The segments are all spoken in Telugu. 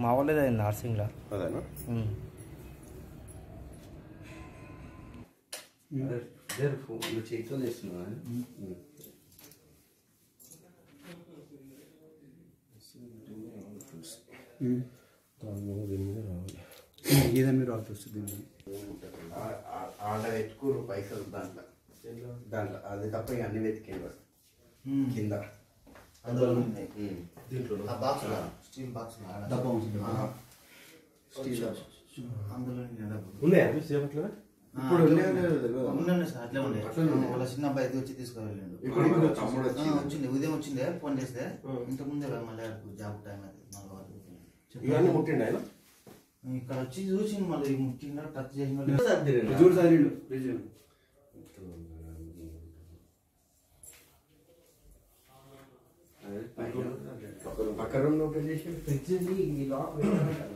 మా వాళ్ళేది అయింది నర్సింగ్లో. అదేనా? చేతితో చేస్తున్నా ఏదైనా మీరు ఆల్సి వస్తుంది ఆడ పెట్టుకోరు పైసలు దాంట్లో. దాంట్లో. అది తప్ప ఇక అన్ని వెతికేవారు కింద. అందులో. ఆ బాక్స్ స్టీల్ బాక్స్ డబ్బా ఉంటుంది స్టీల్ అందులో ఉన్నాయి? ఆ, ఇప్పుడు. ఉన్నాయి సార్ అట్లే ఉండే. వాళ్ళ చిన్న అబ్బాయి వచ్చి తీసుకువెళ్ళిండు ఇప్పుడు ఇప్పుడు తమ్ముడు ఆ, వచ్చి వచ్చింది ఉదయం వచ్చిందే ఫోన్ చేస్తే ఇంత ముందే మళ్ళీ జాబ్ టైం వరకు ఇవన్నీ ముట్టిండు ఆయన? ఇక్కడ వచ్చి చూసి మళ్ళీ ముఖ్యంగా టచ్ చేసిన చూడు సార్ పక్క రూమ్ లో ఓపెన్ చేసి ఫ్రిడ్జ్ ఈ లాక్ పెట్టారంట.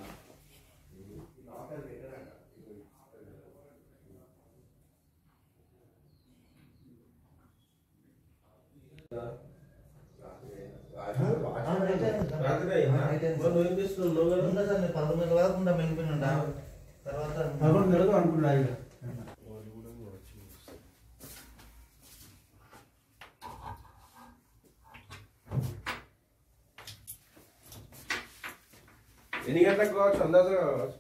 ఉందా సార్ నేను పదకొండు గంటల వరకు ఉందా Any other clocks? Another.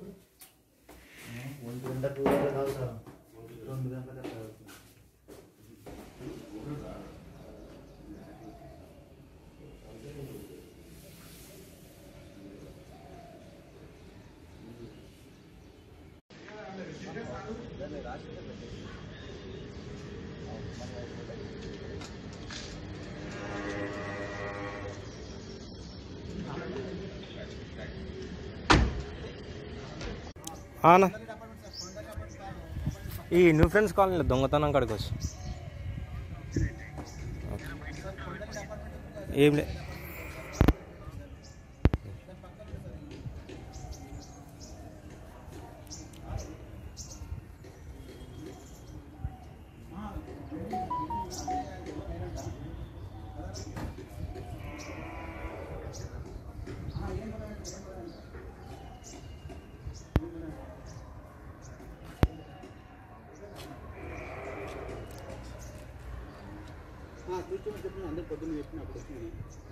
One to another. Two to another. One to another. Thank you. అన్న ఈ న్యూ ఫ్రెండ్స్ కాలనీలో దొంగతనం కాడికి వచ్చి? ఏం లే. కూర్చొని చెప్పిన అందరు పొద్దున్న చెప్పిన అప్పుడు